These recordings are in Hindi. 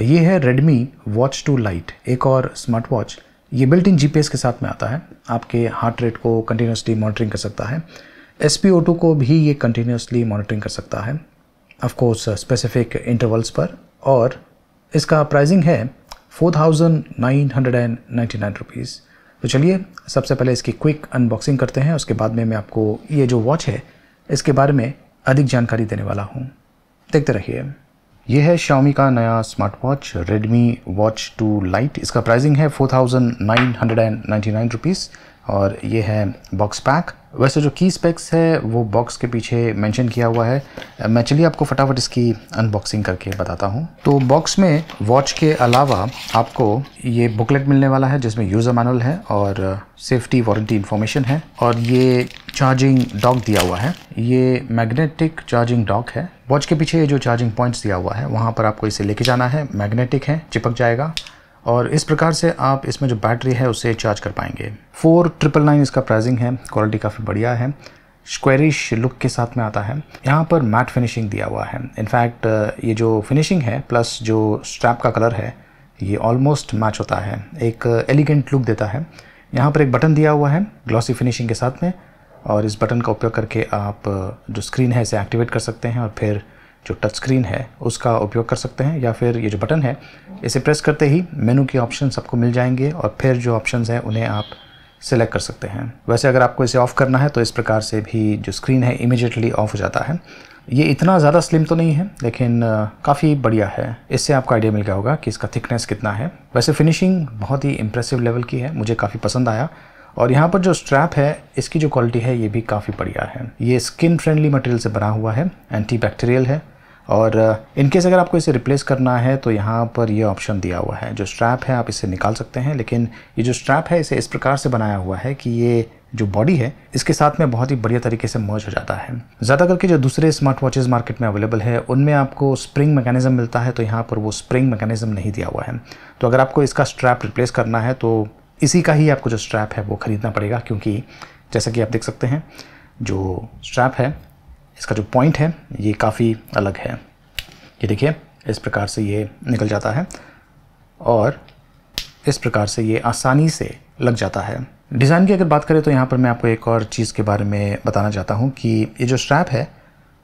ये है Redmi Watch 2 Lite, एक और स्मार्ट वॉच ये बिल्ट इन जी के साथ में आता है, आपके हार्ट रेट को कंटिन्यूसली मॉनिटरिंग कर सकता है एस को भी ये कंटिन्यूसली मॉनिटरिंग कर सकता है ऑफकोर्स स्पेसिफिक इंटरवल्स पर, और इसका प्राइसिंग है four thousand nine hundred and ninety nine rupees तो चलिए, सबसे पहले इसकी क्विक अनबॉक्सिंग करते हैं, उसके बाद में मैं आपको ये जो वॉच है, इसके बारे में अधिक जानकारी देने वाला हूँ। देखते रहिए। ये है Xiaomi का नया smart watch Redmi Watch 2 Lite इसका प्राइसिंग है four thousand nine hundred and ninety nine rupees और ये है बॉक्स पैक वैसे जो की स्पेक्स है, वो बॉक्स के पीछे मेंशन किया हुआ है। मैं चलिए आपको फटाफट इसकी अनबॉक्सिंग करके बताता हूँ। तो बॉक्स में वॉच के अलावा आपको ये बुकलेट मिलने वाला है, जिसमें यूज़र मैनुअल है और सेफ्टी वारंटी इन्फॉर्मेशन है। और ये चार्जिंग डॉक दिया हुआ है। ये मैग्नेटिक चार्जिंग डॉक है। वॉच के पीछे ये जो चार्जिंग पॉइंट्स दिया हुआ है, वहाँ पर आपको इसे लेके जाना है मैग्नेटिक है, चिपक जाएगा, और इस प्रकार से आप इसमें जो बैटरी है, उसे चार्ज कर पाएँगे। फोर ट्रिपल नाइन इसका प्राइसिंग है क्वालिटी काफ़ी बढ़िया है स्क्वेरिश लुक के साथ में आता है। यहाँ पर मैट फिनिशिंग दिया हुआ है। इनफैक्ट ये जो फिनिशिंग है प्लस जो स्ट्रैप का कलर है, ये ऑलमोस्ट मैच होता है। एक एलिगेंट लुक देता है। यहाँ पर एक बटन दिया हुआ है ग्लॉसी फिनिशिंग के साथ में और इस बटन का उपयोग करके आप जो स्क्रीन है इसे एक्टिवेट कर सकते हैं और फिर जो टच स्क्रीन है उसका उपयोग कर सकते हैं या फिर ये जो बटन है, इसे प्रेस करते ही मेनू के ऑप्शन आपको मिल जाएँगे और फिर जो ऑप्शन हैं उन्हें आप सेलेक्ट कर सकते हैं। वैसे अगर आपको इसे ऑफ़ करना है तो इस प्रकार से भी जो स्क्रीन है इमीडिएटली ऑफ़ हो जाता है। ये इतना ज़्यादा स्लिम तो नहीं है, लेकिन काफ़ी बढ़िया है। इससे आपको आइडिया मिल गया होगा कि इसका थिकनेस कितना है। वैसे फिनिशिंग बहुत ही इंप्रेसिव लेवल की है, मुझे काफ़ी पसंद आया। और यहाँ पर जो स्ट्रैप है, इसकी जो क्वालिटी है, ये भी काफ़ी बढ़िया है। ये स्किन फ्रेंडली मटेरियल से बना हुआ है एंटी बैक्टीरियल है। और इनकेस अगर आपको इसे रिप्लेस करना है तो यहाँ पर ये ऑप्शन दिया हुआ है। जो स्ट्रैप है, आप इसे निकाल सकते हैं, लेकिन ये जो स्ट्रैप है, इसे इस प्रकार से बनाया हुआ है कि ये जो बॉडी है, इसके साथ में बहुत ही बढ़िया तरीके से मर्ज हो जाता है। ज़्यादा करके जो दूसरे स्मार्ट वॉचेस मार्केट में अवेलेबल है, उनमें आपको स्प्रिंग मैकेनिज्म मिलता है तो यहाँ पर वो स्प्रिंग मैकेनिज्म नहीं दिया हुआ है। तो अगर आपको इसका स्ट्रैप रिप्लेस करना है तो इसी का ही आपको जो स्ट्रैप है वो ख़रीदना पड़ेगा, क्योंकि जैसा कि आप देख सकते हैं, जो स्ट्रैप है, इसका जो पॉइंट है, ये काफ़ी अलग है। ये देखिए, इस प्रकार से ये निकल जाता है और इस प्रकार से ये आसानी से लग जाता है। डिज़ाइन की अगर बात करें तो यहाँ पर मैं आपको एक और चीज़ के बारे में बताना चाहता हूँ कि ये जो स्ट्रैप है,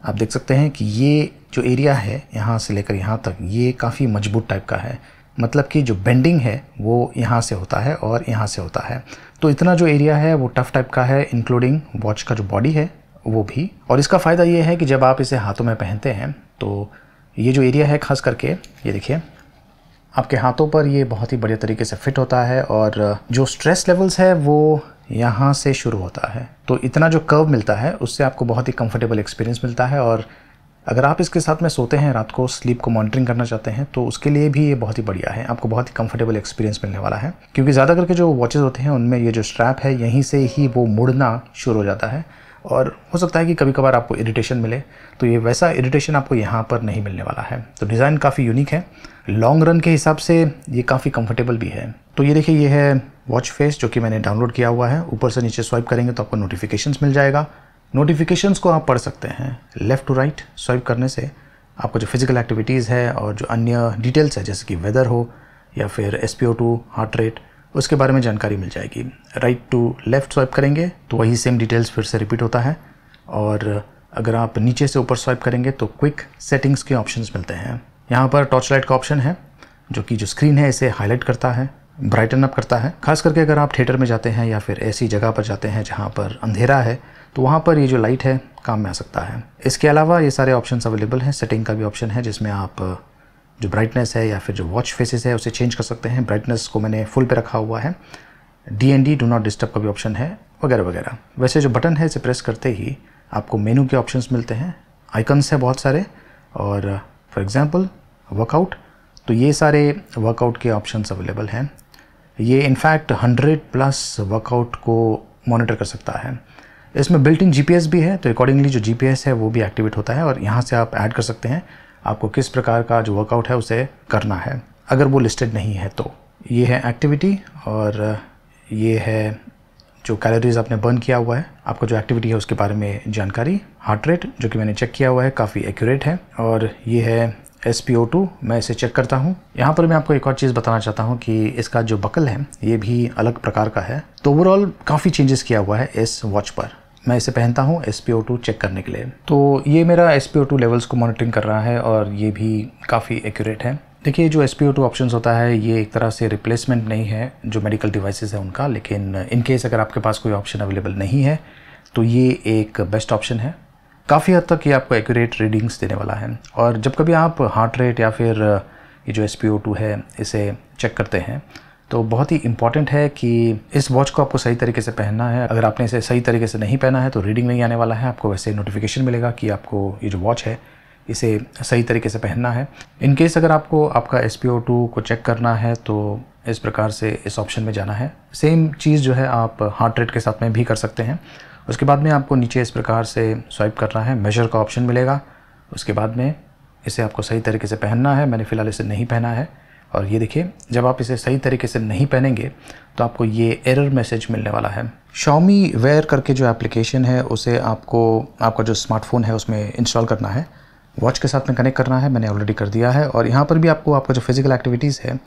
आप देख सकते हैं कि ये जो एरिया है, यहाँ से लेकर यहाँ तक, ये काफ़ी मज़बूत टाइप का है। मतलब कि जो बेंडिंग है, वो यहाँ से होता है और यहाँ से होता है। तो इतना जो एरिया है, वो टफ़ टाइप का है इंक्लूडिंग वॉच का जो बॉडी है, वो भी। और इसका फ़ायदा ये है कि जब आप इसे हाथों में पहनते हैं तो ये जो एरिया है, खास करके, ये देखिए, आपके हाथों पर ये बहुत ही बढ़िया तरीके से फिट होता है और जो स्ट्रेस लेवल्स है, वो यहाँ से शुरू होता है। तो इतना जो कर्व मिलता है, उससे आपको बहुत ही कंफर्टेबल एक्सपीरियंस मिलता है और अगर आप इसके साथ में सोते हैं, रात को स्लीप को मॉनिटरिंग करना चाहते हैं तो उसके लिए भी ये बहुत ही बढ़िया है। आपको बहुत ही कंफर्टेबल एक्सपीरियंस मिलने वाला है। क्योंकि ज़्यादा करके जो वॉचेस होते हैं, उनमें ये जो स्ट्रैप है, यहीं से ही वो मुड़ना शुरू हो जाता है। और हो सकता है कि कभी कभार आपको इरिटेशन मिले तो ये वैसा इरिटेशन आपको यहाँ पर नहीं मिलने वाला है। तो डिज़ाइन काफ़ी यूनिक है। लॉन्ग रन के हिसाब से ये काफ़ी कंफर्टेबल भी है। तो ये देखिए, ये है वॉच फेस जो कि मैंने डाउनलोड किया हुआ है। ऊपर से नीचे स्वाइप करेंगे तो आपको नोटिफिकेशंस मिल जाएगा। नोटिफिकेशंस को आप पढ़ सकते हैं। लेफ़्ट टू राइट स्वाइप करने से आपको जो फ़िज़िकल एक्टिविटीज़ है और जो अन्य डिटेल्स है, जैसे कि वेदर हो या फिर S P O two heart rate उसके बारे में जानकारी मिल जाएगी। राइट टू लेफ़्ट स्वाइप करेंगे तो वही सेम डिटेल्स फिर से रिपीट होता है। और अगर आप नीचे से ऊपर स्वाइप करेंगे तो क्विक सेटिंग्स के ऑप्शंस मिलते हैं। यहाँ पर टॉर्च लाइट का ऑप्शन है, जो कि जो स्क्रीन है, इसे हाईलाइट करता है। ब्राइटन अप करता है। खास करके अगर आप थिएटर में जाते हैं या फिर ऐसी जगह पर जाते हैं जहाँ पर अंधेरा है तो वहाँ पर ये जो लाइट है, काम में आ सकता है। इसके अलावा ये सारे ऑप्शन अवेलेबल हैं। सेटिंग का भी ऑप्शन है, जिसमें आप, जो ब्राइटनेस है या फिर जो वॉच फेसेस है, उसे चेंज कर सकते हैं। ब्राइटनेस को मैंने फुल पे रखा हुआ है। D N D do not disturb का भी ऑप्शन है, वगैरह वगैरह। वैसे जो बटन है, इसे प्रेस करते ही आपको मेनू के ऑप्शंस मिलते हैं। आइकन्स हैं बहुत सारे, और फॉर एग्ज़ाम्पल वर्कआउट तो ये सारे वर्कआउट के ऑप्शंस अवेलेबल हैं। ये इनफैक्ट 100 प्लस वर्कआउट को मॉनिटर कर सकता है। इसमें बिल्ट इन जी भी है तो अकॉर्डिंगली जो जीपीएस है, वो भी एक्टिवेट होता है और यहाँ से आप ऐड कर सकते हैं, आपको किस प्रकार का जो वर्कआउट है उसे करना है। अगर वो लिस्टेड नहीं है तो। ये है एक्टिविटी और ये है जो कैलोरीज आपने बर्न किया हुआ है। आपका जो एक्टिविटी है उसके बारे में जानकारी हार्ट रेट जो कि मैंने चेक किया हुआ है, काफ़ी एक्यूरेट है। और ये है एस पी ओ टू मैं इसे चेक करता हूँ। यहाँ पर मैं आपको एक और चीज़ बताना चाहता हूँ कि इसका जो बकल है, ये भी अलग प्रकार का है। तो ओवरऑल काफ़ी चेंजेस किया हुआ है इस वॉच पर। मैं इसे पहनता हूँ S P O two check करने के लिए। तो ये मेरा S P O two levels को मॉनिटरिंग कर रहा है और ये भी काफ़ी एक्यूरेट है। देखिए, जो S P O two option होता है, ये एक तरह से रिप्लेसमेंट नहीं है जो मेडिकल डिवाइसेस है उनका, लेकिन इन केस अगर आपके पास कोई ऑप्शन अवेलेबल नहीं है तो ये एक बेस्ट ऑप्शन है। काफ़ी हद तक ये आपको एक्यूरेट रीडिंग्स देने वाला है। और जब कभी आप हार्ट रेट या फिर ये जो एस है, इसे चेक करते हैं तो बहुत ही इंपॉर्टेंट है कि इस वॉच को आपको सही तरीके से पहनना है। अगर आपने इसे सही तरीके से नहीं पहना है तो रीडिंग नहीं आने वाला है। आपको वैसे नोटिफिकेशन मिलेगा कि आपको ये जो वॉच है, इसे सही तरीके से पहनना है। इन केस अगर आपको आपका एस को चेक करना है तो इस प्रकार से इस ऑप्शन में जाना है। सेम चीज़ जो है आप हार्ट रेट के साथ में भी कर सकते हैं। उसके बाद में आपको नीचे इस प्रकार से स्वाइप करना है मेजर का ऑप्शन मिलेगा। उसके बाद में इसे आपको सही तरीके से पहनना है, मैंने फ़िलहाल इसे नहीं पहना है। और ये देखिए, जब आप इसे सही तरीके से नहीं पहनेंगे तो आपको ये एरर मैसेज मिलने वाला है। शॉमी वेयर करके जो एप्लीकेशन है, उसे आपको, आपका जो स्मार्टफ़ोन है, उसमें इंस्टॉल करना है। वॉच के साथ में कनेक्ट करना है, मैंने ऑलरेडी कर दिया है। और यहाँ पर भी आपको, आपका जो फ़िज़िकल एक्टिविटीज़ है,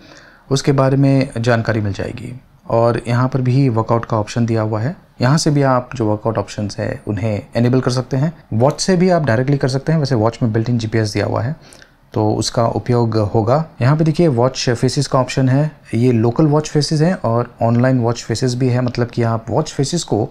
उसके बारे में जानकारी मिल जाएगी। और यहाँ पर भी वर्कआउट का ऑप्शन दिया हुआ है। यहाँ से भी आप जो वर्कआउट ऑप्शंस है, उन्हें एनेबल कर सकते हैं। वॉच से भी आप डायरेक्टली कर सकते हैं। वैसे वॉच में बिल्ट इन जी दिया हुआ है तो उसका उपयोग होगा। यहाँ पे देखिए वॉच फेसेस का ऑप्शन है। ये लोकल वॉच फेसेस हैं और ऑनलाइन वॉच फेसेस भी है। मतलब कि आप वॉच फेसेस को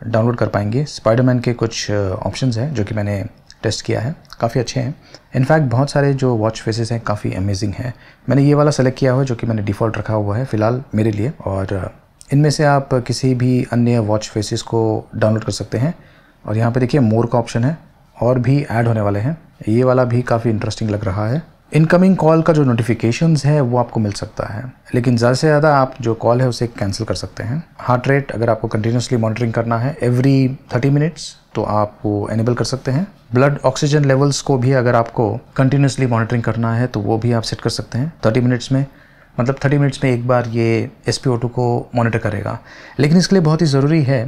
डाउनलोड कर पाएँगे। स्पाइडरमैन के कुछ ऑप्शंस हैं, जो कि मैंने टेस्ट किया है। काफ़ी अच्छे हैं। इनफैक्ट बहुत सारे जो वॉच फेसेस हैं, काफ़ी अमेजिंग हैं। मैंने ये वाला सेलेक्ट किया हुआ है, जो कि मैंने डिफ़ॉल्ट रखा हुआ है, फ़िलहाल मेरे लिए। और इनमें से आप किसी भी अन्य वॉच फेसेस को डाउनलोड कर सकते हैं। और यहाँ पे देखिए मोर का ऑप्शन है और भी ऐड होने वाले हैं। ये वाला भी काफ़ी इंटरेस्टिंग लग रहा है। इनकमिंग कॉल का जो नोटिफिकेशन है, वो आपको मिल सकता है। लेकिन ज़्यादा से ज़्यादा आप जो कॉल है, उसे कैंसिल कर सकते हैं। हार्ट रेट अगर आपको कंटिन्यूसली मॉनिटरिंग करना है एवरी थर्टी मिनट्स तो आप वो एनेबल कर सकते हैं। ब्लड ऑक्सीजन लेवल्स को भी अगर आपको कंटिन्यूसली मॉनिटरिंग करना है तो वो भी आप सेट कर सकते हैं। थर्टी मिनट्स में मतलब थर्टी मिनट्स में एक बार ये एस को मॉनिटर करेगा। लेकिन इसके लिए बहुत ही ज़रूरी है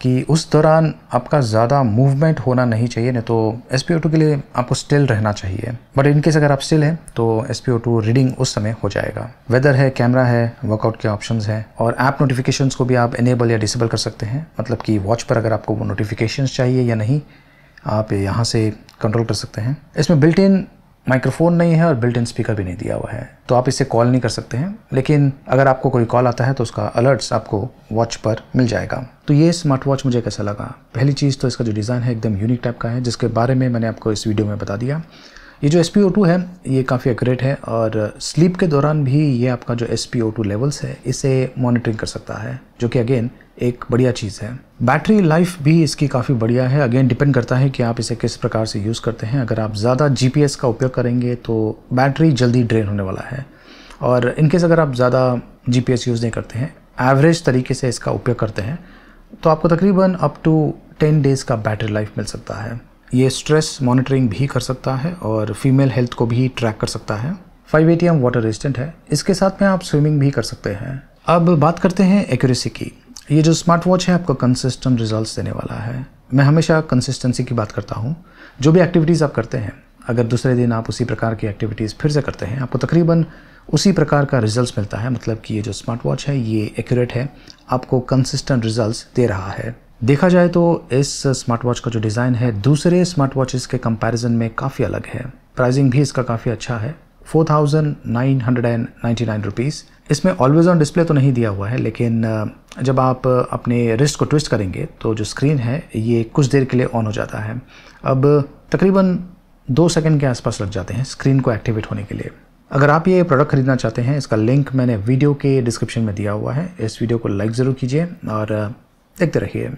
कि उस दौरान आपका ज़्यादा मूवमेंट होना नहीं चाहिए, नहीं तो एस के लिए आपको स्टिल रहना चाहिए। बट इनकेस अगर आप स्टिल हैं तो एस रीडिंग उस समय हो जाएगा। वेदर है कैमरा है वर्कआउट के ऑप्शंस हैं, और ऐप नोटिफिकेशंस को भी आप इनेबल या डिसेबल कर सकते हैं। मतलब कि वॉच पर अगर आपको वो चाहिए या नहीं, आप यहाँ से कंट्रोल कर सकते हैं। इसमें बिल्ट इन माइक्रोफोन नहीं है और बिल्ट इन स्पीकर भी नहीं दिया हुआ है। तो आप इसे कॉल नहीं कर सकते हैं, लेकिन अगर आपको कोई कॉल आता है तो उसका अलर्ट्स आपको वॉच पर मिल जाएगा। तो ये स्मार्ट वॉच मुझे कैसा लगा? पहली चीज़ तो इसका जो डिज़ाइन है एकदम यूनिक टाइप का है, जिसके बारे में मैंने आपको इस वीडियो में बता दिया। ये जो एस है, ये काफ़ी एक्यूरेट है और स्लीप के दौरान भी ये आपका जो एस लेवल्स है, इसे मॉनिटरिंग कर सकता है, जो कि अगेन एक बढ़िया चीज़ है। बैटरी लाइफ भी इसकी काफ़ी बढ़िया है। अगेन डिपेंड करता है कि आप इसे किस प्रकार से यूज़ करते हैं। अगर आप ज़्यादा जीपीएस का उपयोग करेंगे तो बैटरी जल्दी ड्रेन होने वाला है। और इनकेस अगर आप ज़्यादा जीपीएस यूज़ नहीं करते हैं एवरेज तरीके से इसका उपयोग करते हैं तो आपको तकरीबन अप टू टेन डेज़ का बैटरी लाइफ मिल सकता है। ये स्ट्रेस मॉनिटरिंग भी कर सकता है और फीमेल हेल्थ को भी ट्रैक कर सकता है। फाइव ए वाटर रेजिस्टेंट है। इसके साथ में आप स्विमिंग भी कर सकते हैं। अब बात करते हैं एक्यूरेसी की। ये जो स्मार्ट वॉच है, आपको कंसिस्टेंट रिजल्ट्स देने वाला है। मैं हमेशा कंसिस्टेंसी की बात करता हूँ। जो भी एक्टिविटीज़ आप करते हैं, अगर दूसरे दिन आप उसी प्रकार की एक्टिविटीज़ फिर से करते हैं, आपको तकरीबन उसी प्रकार का रिजल्ट्स मिलता है। मतलब कि ये जो स्मार्ट वॉच है, ये एक्यूरेट है। आपको कंसिस्टेंट रिजल्ट्स दे रहा है। देखा जाए तो इस स्मार्ट वॉच का जो डिज़ाइन है, दूसरे स्मार्ट वॉचेस के कंपैरिजन में काफ़ी अलग है। प्राइसिंग भी इसका काफ़ी अच्छा है। Four thousand nine hundred and ninety nine rupees इसमें ऑलवेज ऑन डिस्प्ले तो नहीं दिया हुआ है, लेकिन जब आप अपने रिस्ट को ट्विस्ट करेंगे तो जो स्क्रीन है, ये कुछ देर के लिए ऑन हो जाता है। अब, तकरीबन दो सेकंड के आसपास लग जाते हैं स्क्रीन को एक्टिवेट होने के लिए। अगर आप ये प्रोडक्ट खरीदना चाहते हैं, इसका लिंक मैंने वीडियो के डिस्क्रिप्शन में दिया हुआ है। इस वीडियो को लाइक ज़रूर कीजिए और देखते रहिए।